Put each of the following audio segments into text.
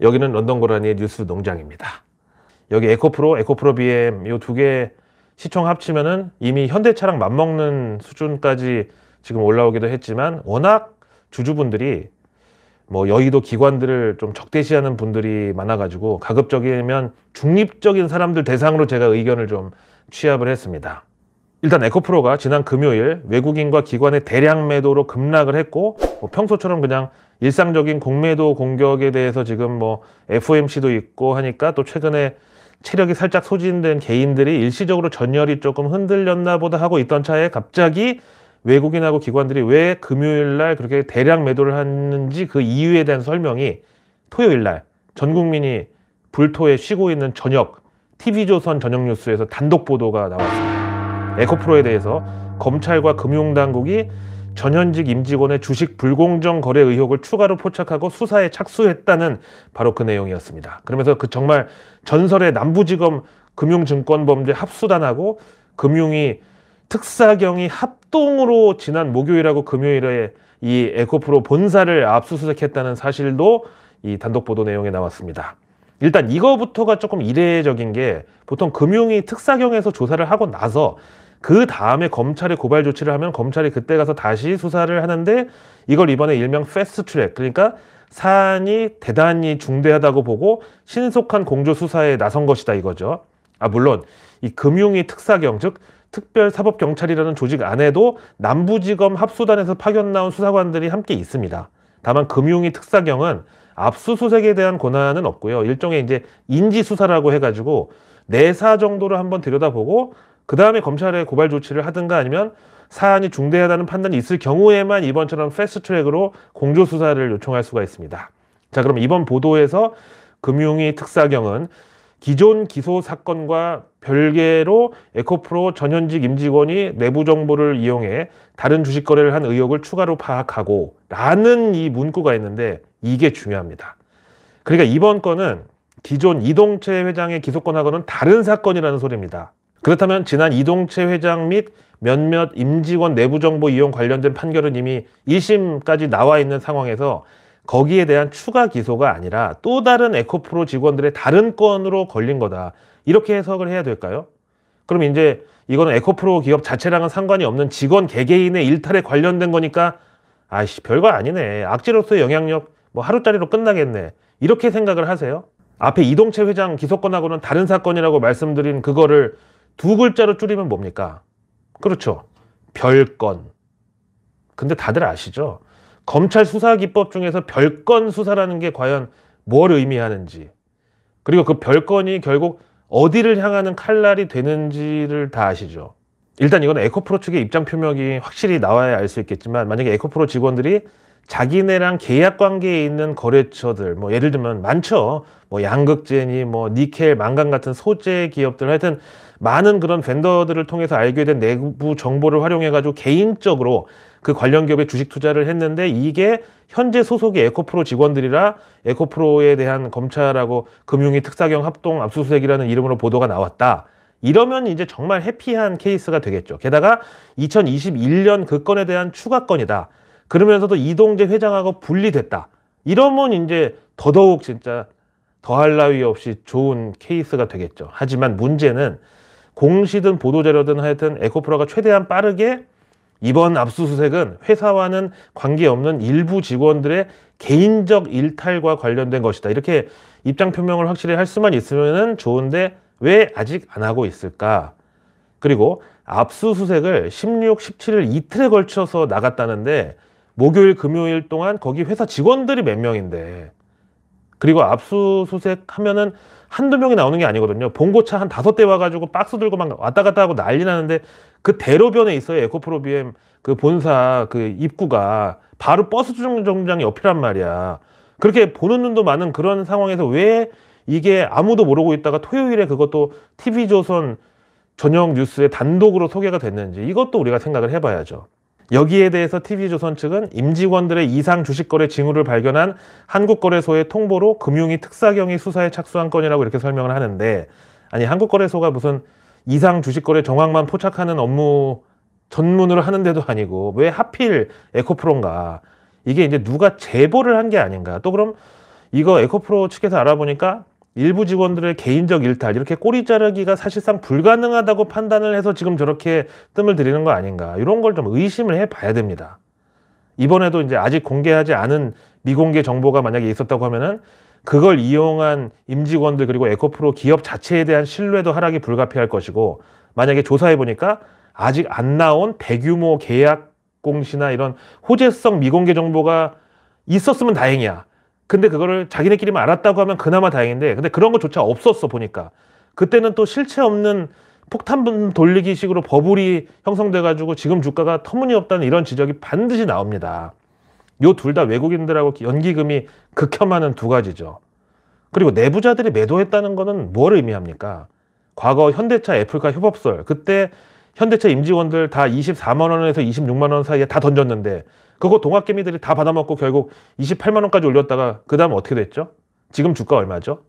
여기는 런던 고라니의 뉴스 농장입니다. 여기 에코프로, 에코프로 BM 이 두 개 시총 합치면은 이미 현대차랑 맞먹는 수준까지 지금 올라오기도 했지만 워낙 주주분들이 뭐 여의도 기관들을 좀 적대시하는 분들이 많아가지고 가급적이면 중립적인 사람들 대상으로 제가 의견을 좀 취합을 했습니다. 일단 에코프로가 지난 금요일 외국인과 기관의 대량 매도로 급락을 했고 뭐 평소처럼 그냥 일상적인 공매도 공격에 대해서 지금 뭐 FOMC도 있고 하니까 또 최근에 체력이 살짝 소진된 개인들이 일시적으로 전열이 조금 흔들렸나 보다 하고 있던 차에 갑자기 외국인하고 기관들이 왜 금요일 날 그렇게 대량 매도를 하는지 그 이유에 대한 설명이 토요일 날 전 국민이 불토에 쉬고 있는 저녁 TV조선 저녁 뉴스에서 단독 보도가 나왔습니다. 에코프로에 대해서 검찰과 금융당국이 전현직 임직원의 주식 불공정 거래 의혹을 추가로 포착하고 수사에 착수했다는 바로 그 내용이었습니다. 그러면서 그 정말 전설의 남부지검 금융증권범죄 합수단하고 금융이 특사경이 합동으로 지난 목요일하고 금요일에 이 에코프로 본사를 압수수색했다는 사실도 이 단독 보도 내용에 나왔습니다. 일단 이거부터가 조금 이례적인 게 보통 금융이 특사경에서 조사를 하고 나서 그 다음에 검찰에 고발 조치를 하면 검찰이 그때 가서 다시 수사를 하는데 이걸 이번에 일명 패스트 트랙 그러니까 사안이 대단히 중대하다고 보고 신속한 공조 수사에 나선 것이다 이거죠. 아 물론 이 금융위 특사경 즉 특별사법경찰이라는 조직 안에도 남부지검 합수단에서 파견 나온 수사관들이 함께 있습니다. 다만 금융위 특사경은 압수수색에 대한 권한은 없고요. 일종의 이제 인지수사라고 해가지고 내사 정도를 한번 들여다보고 그 다음에 검찰에 고발 조치를 하든가 아니면 사안이 중대하다는 판단이 있을 경우에만 이번처럼 패스트트랙으로 공조 수사를 요청할 수가 있습니다. 자 그럼 이번 보도에서 금융위 특사경은 기존 기소 사건과 별개로 에코프로 전현직 임직원이 내부 정보를 이용해 다른 주식 거래를 한 의혹을 추가로 파악하고 라는 이 문구가 있는데 이게 중요합니다. 그러니까 이번 건은 기존 이동채 회장의 기소권하고는 다른 사건이라는 소리입니다. 그렇다면 지난 이동채 회장 및 몇몇 임직원 내부 정보 이용 관련된 판결은 이미 1심까지 나와 있는 상황에서 거기에 대한 추가 기소가 아니라 또 다른 에코프로 직원들의 다른 건으로 걸린 거다. 이렇게 해석을 해야 될까요? 그럼 이제 이거는 에코프로 기업 자체랑은 상관이 없는 직원 개개인의 일탈에 관련된 거니까 아이씨 별거 아니네. 악질로서의 영향력 뭐 하루짜리로 끝나겠네. 이렇게 생각을 하세요? 앞에 이동채 회장 기소권하고는 다른 사건이라고 말씀드린 그거를 두 글자로 줄이면 뭡니까? 그렇죠. 별건. 근데 다들 아시죠? 검찰 수사 기법 중에서 별건 수사라는 게 과연 뭘 의미하는지 그리고 그 별건이 결국 어디를 향하는 칼날이 되는지를 다 아시죠. 일단 이건 에코프로 측의 입장 표명이 확실히 나와야 알 수 있겠지만 만약에 에코프로 직원들이 자기네랑 계약 관계에 있는 거래처들 뭐 예를 들면 많죠. 뭐 양극재니 뭐 니켈, 망간 같은 소재 기업들 하여튼 많은 그런 벤더들을 통해서 알게 된 내부 정보를 활용해 가지고 개인적으로 그 관련 기업에 주식 투자를 했는데 이게 현재 소속의 에코프로 직원들이라 에코프로에 대한 검찰하고 금융위 특사경 합동 압수수색이라는 이름으로 보도가 나왔다. 이러면 이제 정말 happy한 케이스가 되겠죠. 게다가 2021년 그 건에 대한 추가 건이다. 그러면서도 이동채 회장하고 분리됐다. 이러면 이제 더더욱 진짜 더할 나위 없이 좋은 케이스가 되겠죠. 하지만 문제는 공시든 보도자료든 하여튼 에코프로가 최대한 빠르게 이번 압수수색은 회사와는 관계없는 일부 직원들의 개인적 일탈과 관련된 것이다. 이렇게 입장 표명을 확실히 할 수만 있으면 좋은데 왜 아직 안 하고 있을까? 그리고 압수수색을 16, 17일 이틀에 걸쳐서 나갔다는데 목요일, 금요일 동안 거기 회사 직원들이 몇 명인데 그리고 압수수색 하면은 한두 명이 나오는 게 아니거든요. 봉고차 한 다섯 대 와가지고 박스 들고 막 왔다 갔다 하고 난리 나는데 그 대로변에 있어요. 에코프로 비엠 그 본사 그 입구가 바로 버스 정류장 옆이란 말이야. 그렇게 보는 눈도 많은 그런 상황에서 왜 이게 아무도 모르고 있다가 토요일에 그것도 TV조선 전용 뉴스에 단독으로 소개가 됐는지 이것도 우리가 생각을 해봐야죠. 여기에 대해서 TV조선 측은 임직원들의 이상 주식거래 징후를 발견한 한국거래소의 통보로 금융위 특사경이 수사에 착수한 건이라고 이렇게 설명을 하는데 아니 한국거래소가 무슨 이상 주식거래 정황만 포착하는 업무 전문으로 하는 데도 아니고 왜 하필 에코프로인가? 이게 이제 누가 제보를 한 게 아닌가? 또 그럼 이거 에코프로 측에서 알아보니까 일부 직원들의 개인적 일탈 이렇게 꼬리 자르기가 사실상 불가능하다고 판단을 해서 지금 저렇게 뜸을 들이는 거 아닌가 이런 걸 좀 의심을 해봐야 됩니다. 이번에도 이제 아직 공개하지 않은 미공개 정보가 만약에 있었다고 하면은 그걸 이용한 임직원들 그리고 에코프로 기업 자체에 대한 신뢰도 하락이 불가피할 것이고 만약에 조사해 보니까 아직 안 나온 대규모 계약 공시나 이런 호재성 미공개 정보가 있었으면 다행이야. 근데 그거를 자기네끼리만 알았다고 하면 그나마 다행인데 근데 그런 것조차 없었어 보니까 그때는 또 실체 없는 폭탄 돌리기 식으로 버블이 형성돼 가지고 지금 주가가 터무니없다는 이런 지적이 반드시 나옵니다. 요 둘 다 외국인들하고 연기금이 극혐하는 두 가지죠. 그리고 내부자들이 매도했다는 거는 뭘 의미합니까? 과거 현대차 애플카 협업설 그때 현대차 임직원들 다 24만 원에서 26만 원 사이에 다 던졌는데 그거 동학개미들이 다 받아먹고 결국 28만 원까지 올렸다가 그 다음 어떻게 됐죠? 지금 주가 얼마죠?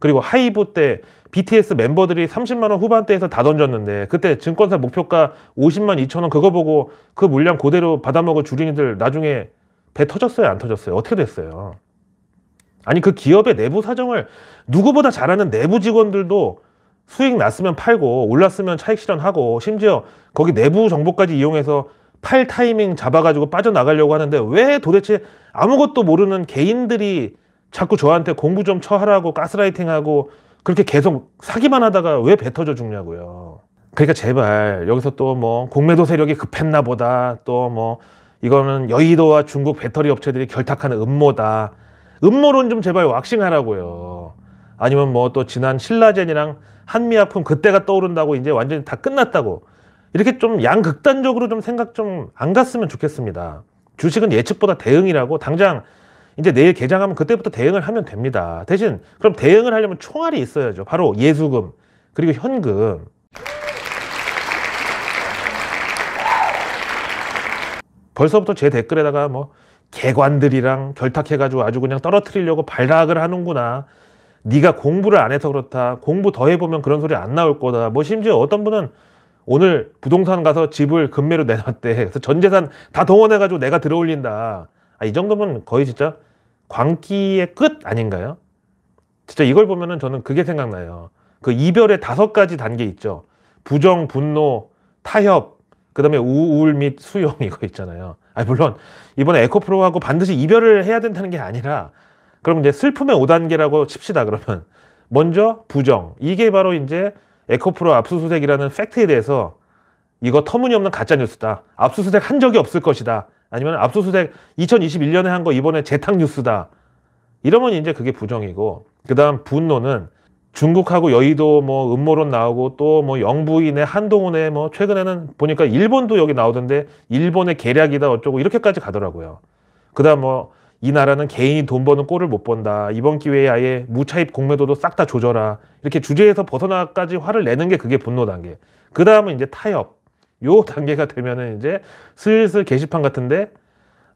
그리고 하이브 때 BTS 멤버들이 30만 원 후반대에서 다 던졌는데 그때 증권사 목표가 50만 2천 원 그거 보고 그 물량 그대로 받아먹은 주린이들 나중에 배 터졌어요 안 터졌어요 어떻게 됐어요? 아니 그 기업의 내부 사정을 누구보다 잘하는 내부 직원들도 수익 났으면 팔고 올랐으면 차익 실현하고 심지어 거기 내부 정보까지 이용해서 팔 타이밍 잡아가지고 빠져나가려고 하는데 왜 도대체 아무것도 모르는 개인들이 자꾸 저한테 공부 좀 쳐하라고 가스라이팅하고 그렇게 계속 사기만 하다가 왜배 터져 죽냐고요. 그러니까 제발 여기서 또 뭐 공매도 세력이 급했나 보다 또 뭐 이거는 여의도와 중국 배터리 업체들이 결탁하는 음모다. 음모론 좀 제발 왁싱하라고요. 아니면 뭐 또 지난 신라젠이랑 한미약품 그때가 떠오른다고 이제 완전히 다 끝났다고 이렇게 좀 양극단적으로 좀 생각 좀 안 갔으면 좋겠습니다. 주식은 예측보다 대응이라고 당장 이제 내일 개장하면 그때부터 대응을 하면 됩니다. 대신 그럼 대응을 하려면 총알이 있어야죠. 바로 예수금 그리고 현금. 벌써부터 제 댓글에다가 뭐 개관들이랑 결탁해가지고 아주 그냥 떨어뜨리려고 발락을 하는구나. 네가 공부를 안 해서 그렇다. 공부 더 해보면 그런 소리 안 나올 거다. 뭐 심지어 어떤 분은 오늘 부동산 가서 집을 금매로 내놨대. 그래서 전 재산 다 동원해가지고 내가 들어올린다. 아, 이 정도면 거의 진짜 광기의 끝 아닌가요? 진짜 이걸 보면은 저는 그게 생각나요. 그 이별의 다섯 가지 단계 있죠. 부정, 분노, 타협, 그 다음에 우울 및 수용 이거 있잖아요. 아 물론 이번에 에코프로하고 반드시 이별을 해야 된다는 게 아니라 그럼 이제 슬픔의 5단계라고 칩시다 그러면 먼저 부정 이게 바로 이제 에코프로 압수수색이라는 팩트에 대해서 이거 터무니없는 가짜 뉴스다. 압수수색 한 적이 없을 것이다. 아니면 압수수색 2021년에 한 거 이번에 재탕 뉴스다. 이러면 이제 그게 부정이고 그 다음 분노는 중국하고 여의도 뭐 음모론 나오고 또 뭐 영부인의 한동훈의 뭐 최근에는 보니까 일본도 여기 나오던데 일본의 계략이다 어쩌고 이렇게까지 가더라고요. 그 다음 뭐 이 나라는 개인이 돈 버는 꼴을 못 본다. 이번 기회에 아예 무차입 공매도도 싹 다 조져라. 이렇게 주제에서 벗어나까지 화를 내는 게 그게 분노 단계. 그 다음은 이제 타협. 요 단계가 되면은 이제 슬슬 게시판 같은데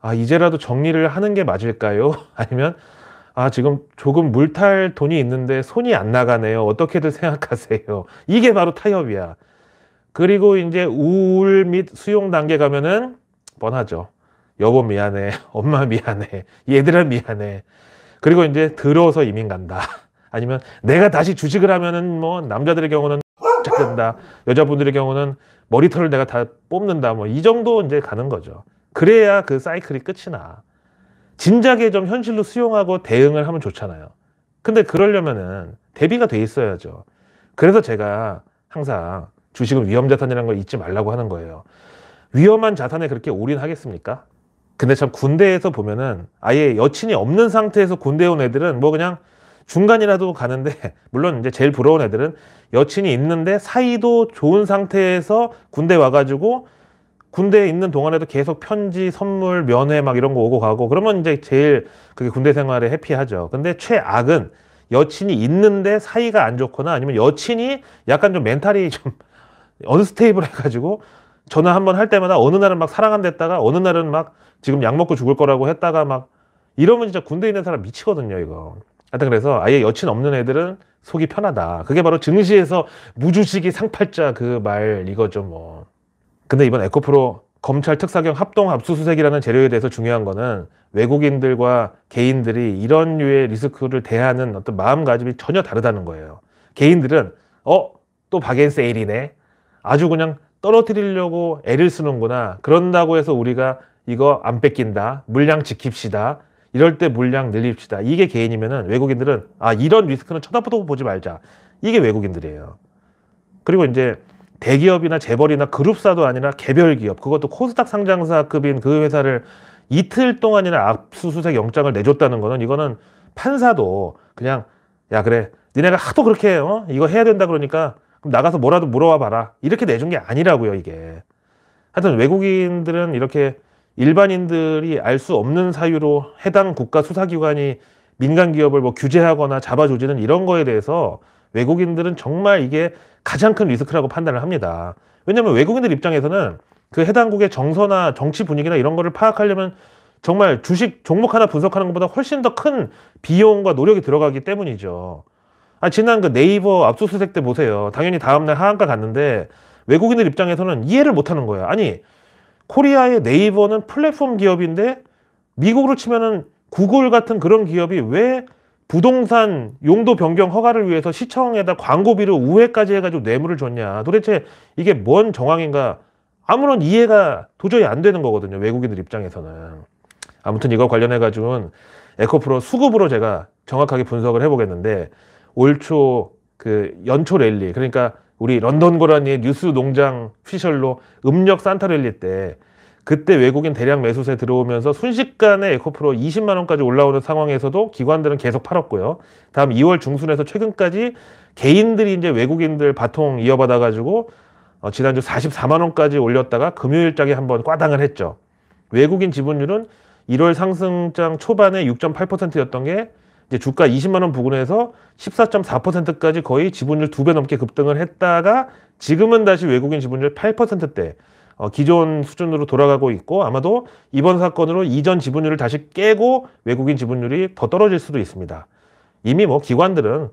아 이제라도 정리를 하는 게 맞을까요? 아니면 아 지금 조금 물탈 돈이 있는데 손이 안 나가네요. 어떻게들 생각하세요? 이게 바로 타협이야. 그리고 이제 우울 및 수용 단계 가면은 뻔하죠. 여보 미안해. 엄마 미안해. 얘들아 미안해. 그리고 이제 들어서 이민 간다. 아니면 내가 다시 주식을 하면은 뭐 남자들의 경우는 쫙 된다. 여자분들의 경우는 머리털을 내가 다 뽑는다. 뭐 이 정도 이제 가는 거죠. 그래야 그 사이클이 끝이 나. 진작에 좀 현실로 수용하고 대응을 하면 좋잖아요. 근데 그러려면은 대비가 돼 있어야죠. 그래서 제가 항상 주식은 위험 자산이라는 걸 잊지 말라고 하는 거예요. 위험한 자산에 그렇게 올인하겠습니까? 근데 참 군대에서 보면은 아예 여친이 없는 상태에서 군대 온 애들은 뭐 그냥 중간이라도 가는데 물론 이제 제일 부러운 애들은 여친이 있는데 사이도 좋은 상태에서 군대 와가지고 군대에 있는 동안에도 계속 편지, 선물, 면회 막 이런 거 오고 가고 그러면 이제 제일 그게 군대 생활에 happy하죠. 근데 최악은 여친이 있는데 사이가 안 좋거나 아니면 여친이 약간 좀 멘탈이 좀 unstable 해가지고 전화 한번 할 때마다 어느 날은 막 사랑한댔다가 어느 날은 막 지금 약 먹고 죽을 거라고 했다가 막 이러면 진짜 군대에 있는 사람 미치거든요, 이거. 하여튼 그래서 아예 여친 없는 애들은 속이 편하다. 그게 바로 증시에서 무주식이 상팔자 그 말 이거죠, 뭐. 근데 이번 에코프로 검찰 특사경 합동 압수수색이라는 재료에 대해서 중요한 거는 외국인들과 개인들이 이런 류의 리스크를 대하는 어떤 마음가짐이 전혀 다르다는 거예요. 개인들은 어? 또 바겐세일이네. 아주 그냥 떨어뜨리려고 애를 쓰는구나. 그런다고 해서 우리가 이거 안 뺏긴다. 물량 지킵시다. 이럴 때 물량 늘립시다. 이게 개인이면은 외국인들은 아 이런 리스크는 쳐다보도 보지 말자. 이게 외국인들이에요. 그리고 이제 대기업이나 재벌이나 그룹사도 아니라 개별 기업 그것도 코스닥 상장사급인 그 회사를 이틀 동안이나 압수수색 영장을 내줬다는 거는 이거는 판사도 그냥 야 그래 니네가 하도 그렇게 어? 이거 해야 된다 그러니까 그럼 나가서 뭐라도 물어와 봐라 이렇게 내준 게 아니라고요 이게 하여튼 외국인들은 이렇게 일반인들이 알 수 없는 사유로 해당 국가 수사기관이 민간 기업을 뭐 규제하거나 잡아조지는 이런 거에 대해서 외국인들은 정말 이게 가장 큰 리스크라고 판단을 합니다. 왜냐하면 외국인들 입장에서는 그 해당국의 정서나 정치 분위기나 이런 거를 파악하려면 정말 주식 종목 하나 분석하는 것보다 훨씬 더 큰 비용과 노력이 들어가기 때문이죠. 아, 지난 그 네이버 압수수색 때 보세요. 당연히 다음날 하한가 갔는데 외국인들 입장에서는 이해를 못 하는 거예요. 아니, 코리아의 네이버는 플랫폼 기업인데 미국으로 치면은 구글 같은 그런 기업이 왜 부동산 용도 변경 허가를 위해서 시청에다 광고비를 우회까지 해가지고 뇌물을 줬냐. 도대체 이게 뭔 정황인가 아무런 이해가 도저히 안 되는 거거든요. 외국인들 입장에서는. 아무튼 이거 관련해 가지고는 에코프로 수급으로 제가 정확하게 분석을 해보겠는데 올 초 그 연초 랠리 그러니까 우리 런던 고라니의 뉴스 농장 피셜로 음력 산타 랠리 때 그때 외국인 대량 매수세 들어오면서 순식간에 에코프로 20만 원까지 올라오는 상황에서도 기관들은 계속 팔았고요. 다음 2월 중순에서 최근까지 개인들이 이제 외국인들 바통 이어받아 가지고 어, 지난주 44만 원까지 올렸다가 금요일장에 한번 꽈당을 했죠. 외국인 지분율은 1월 상승장 초반에 6.8%였던 게 이제 주가 20만 원 부근에서 14.4%까지 거의 지분율 두 배 넘게 급등을 했다가 지금은 다시 외국인 지분율 8%대 어, 기존 수준으로 돌아가고 있고 아마도 이번 사건으로 이전 지분율을 다시 깨고 외국인 지분율이 더 떨어질 수도 있습니다. 이미 뭐 기관들은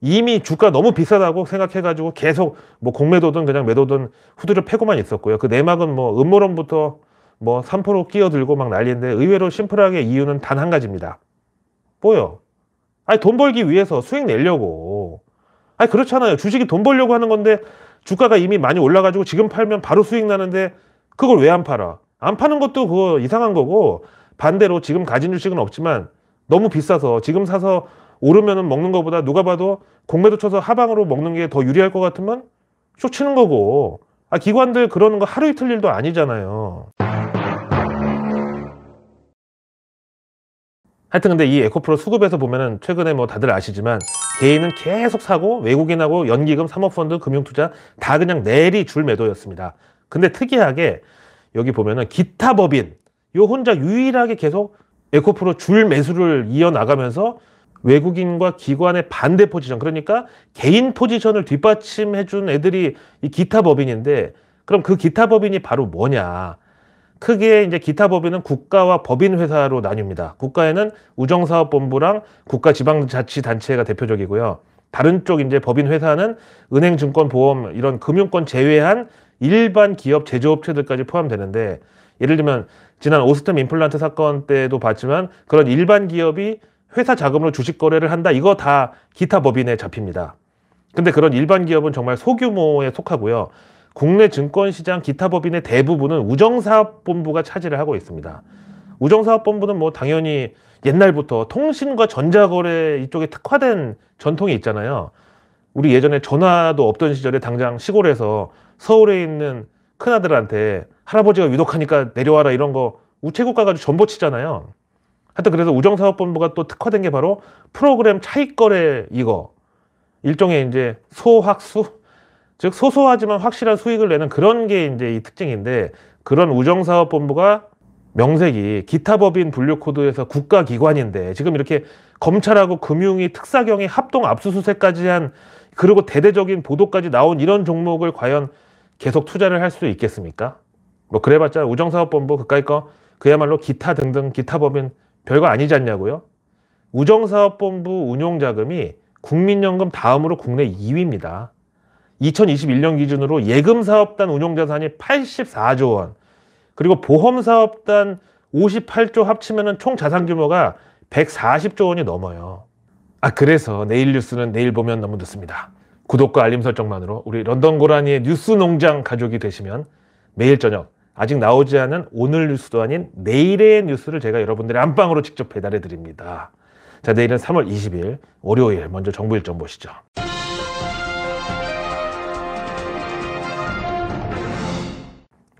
이미 주가 너무 비싸다고 생각해가지고 계속 뭐 공매도든 그냥 매도든 후드를 패고만 있었고요. 그 내막은 뭐 음모론부터 뭐 3% 끼어들고 막 난리인데 의외로 심플하게 이유는 단 한 가지입니다. 뭐요? 아니 돈 벌기 위해서 수익 내려고. 아니 그렇잖아요. 주식이 돈 벌려고 하는 건데 주가가 이미 많이 올라가지고 지금 팔면 바로 수익 나는데 그걸 왜 안 팔아? 안 파는 것도 그거 이상한 거고 반대로 지금 가진 주식은 없지만 너무 비싸서 지금 사서 오르면은 먹는 것보다 누가 봐도 공매도 쳐서 하방으로 먹는 게 더 유리할 것 같으면 쇼치는 거고 아 기관들 그러는 거 하루 이틀 일도 아니잖아요. 하여튼 근데 이 에코프로 수급에서 보면은 최근에 뭐 다들 아시지만 개인은 계속 사고 외국인하고 연기금, 사모펀드, 금융투자 다 그냥 내리 줄 매도였습니다. 근데 특이하게 여기 보면은 기타 법인 요 혼자 유일하게 계속 에코프로 줄 매수를 이어나가면서 외국인과 기관의 반대 포지션 그러니까 개인 포지션을 뒷받침해 준 애들이 이 기타 법인인데 그럼 그 기타 법인이 바로 뭐냐 크게 이제 기타 법인은 국가와 법인 회사로 나뉩니다. 국가에는 우정사업본부랑 국가지방자치단체가 대표적이고요. 다른 쪽 이제 법인 회사는 은행, 증권, 보험 이런 금융권 제외한 일반 기업 제조업체들까지 포함되는데 예를 들면 지난 오스템 임플란트 사건 때도 봤지만 그런 일반 기업이 회사 자금으로 주식 거래를 한다 이거 다 기타 법인에 잡힙니다. 근데 그런 일반 기업은 정말 소규모에 속하고요. 국내 증권시장 기타 법인의 대부분은 우정사업본부가 차지를 하고 있습니다. 우정사업본부는 뭐 당연히 옛날부터 통신과 전자거래 이쪽에 특화된 전통이 있잖아요. 우리 예전에 전화도 없던 시절에 당장 시골에서 서울에 있는 큰아들한테 할아버지가 위독하니까 내려와라 이런 거 우체국 가가지고 전보 치잖아요. 하여튼 그래서 우정사업본부가 또 특화된 게 바로 프로그램 차익거래 이거. 일종의 이제 소확수 즉 소소하지만 확실한 수익을 내는 그런 게 이제 이 특징인데 그런 우정사업본부가 명색이 기타 법인 분류 코드에서 국가기관인데 지금 이렇게 검찰하고 금융위 특사경이 합동 압수수색까지 한 그리고 대대적인 보도까지 나온 이런 종목을 과연 계속 투자를 할 수 있겠습니까? 뭐 그래봤자 우정사업본부 그까이 거 그야말로 기타 등등 기타 법인 별거 아니지 않냐고요? 우정사업본부 운용자금이 국민연금 다음으로 국내 2위입니다. 2021년 기준으로 예금 사업단 운용 자산이 84조 원. 그리고 보험 사업단 58조 합치면은 총 자산 규모가 140조 원이 넘어요. 아 그래서 내일 뉴스는 내일 보면 너무 늦습니다. 구독과 알림 설정만으로 우리 런던 고라니의 뉴스 농장 가족이 되시면 매일 저녁 아직 나오지 않은 오늘 뉴스도 아닌 내일의 뉴스를 제가 여러분들의 안방으로 직접 배달해 드립니다. 자, 내일은 3월 20일 월요일 먼저 정부 일정 보시죠.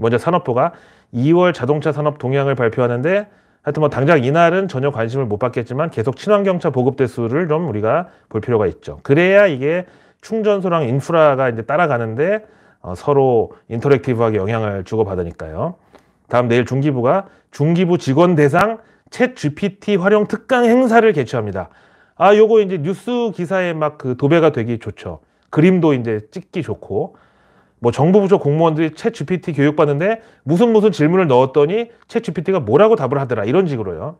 먼저 산업부가 2월 자동차 산업 동향을 발표하는데 하여튼 뭐 당장 이날은 전혀 관심을 못 받겠지만 계속 친환경차 보급 대수를 좀 우리가 볼 필요가 있죠. 그래야 이게 충전소랑 인프라가 이제 따라가는데 어, 서로 인터랙티브하게 영향을 주고받으니까요. 다음 내일 중기부가 중기부 직원 대상 ChatGPT 활용 특강 행사를 개최합니다. 아, 요거 이제 뉴스 기사에 막 그 도배가 되기 좋죠. 그림도 이제 찍기 좋고. 뭐 정부 부처 공무원들이 ChatGPT 교육받는데 무슨 무슨 질문을 넣었더니 ChatGPT가 뭐라고 답을 하더라. 이런 식으로요.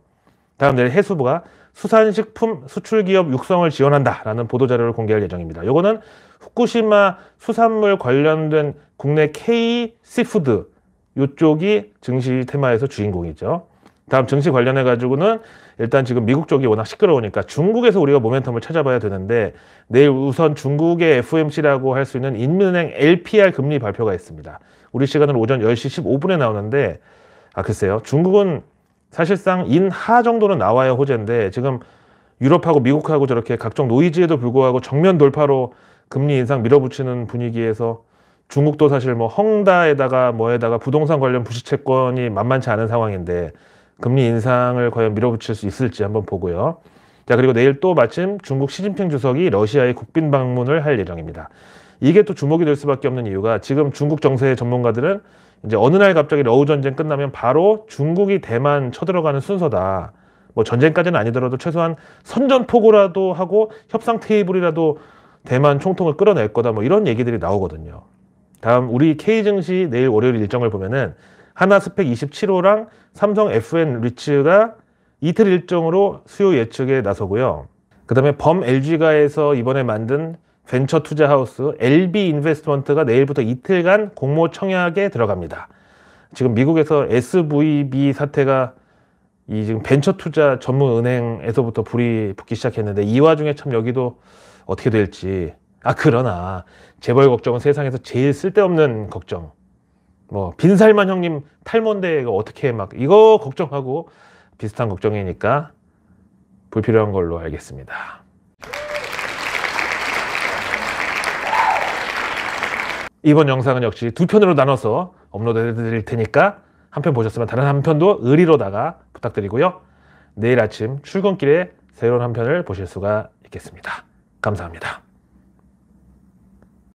다음 내일 해수부가 수산식품 수출기업 육성을 지원한다라는 보도자료를 공개할 예정입니다. 요거는 후쿠시마 수산물 관련된 국내 K seafood 요쪽이 증시 테마에서 주인공이죠. 다음 증시 관련해 가지고는 일단 지금 미국 쪽이 워낙 시끄러우니까 중국에서 우리가 모멘텀을 찾아봐야 되는데 내일 우선 중국의 FOMC라고 할 수 있는 인민은행 LPR 금리 발표가 있습니다. 우리 시간은 오전 10시 15분에 나오는데 아 글쎄요. 중국은 사실상 인하 정도는 나와야 호재인데 지금 유럽하고 미국하고 저렇게 각종 노이즈에도 불구하고 정면 돌파로 금리 인상 밀어붙이는 분위기에서 중국도 사실 뭐 헝다에다가 뭐에다가 부동산 관련 부실 채권이 만만치 않은 상황인데 금리 인상을 과연 밀어붙일 수 있을지 한번 보고요. 자, 그리고 내일 또 마침 중국 시진핑 주석이 러시아에 국빈 방문을 할 예정입니다. 이게 또 주목이 될 수밖에 없는 이유가 지금 중국 정세 전문가들은 이제 어느 날 갑자기 러우 전쟁 끝나면 바로 중국이 대만 쳐들어가는 순서다. 뭐 전쟁까지는 아니더라도 최소한 선전포고라도 하고 협상 테이블이라도 대만 총통을 끌어낼 거다. 뭐 이런 얘기들이 나오거든요. 다음 우리 K 증시 내일 월요일 일정을 보면은 하나 스펙 27호랑 삼성 FN 리츠가 이틀 일정으로 수요 예측에 나서고요. 그 다음에 범 LG가에서 이번에 만든 벤처 투자 하우스 LB 인베스트먼트가 내일부터 이틀간 공모 청약에 들어갑니다. 지금 미국에서 SVB 사태가 이 지금 벤처 투자 전문 은행에서부터 불이 붙기 시작했는데 이 와중에 참 여기도 어떻게 될지. 아 그러나 재벌 걱정은 세상에서 제일 쓸데없는 걱정. 뭐 빈살만 형님 탈모인데 어떻게 막 이거 걱정하고 비슷한 걱정이니까 불필요한 걸로 알겠습니다. 이번 영상은 역시 두 편으로 나눠서 업로드 해드릴 테니까 한 편 보셨으면 다른 한 편도 의리로다가 부탁드리고요. 내일 아침 출근길에 새로운 한 편을 보실 수가 있겠습니다. 감사합니다.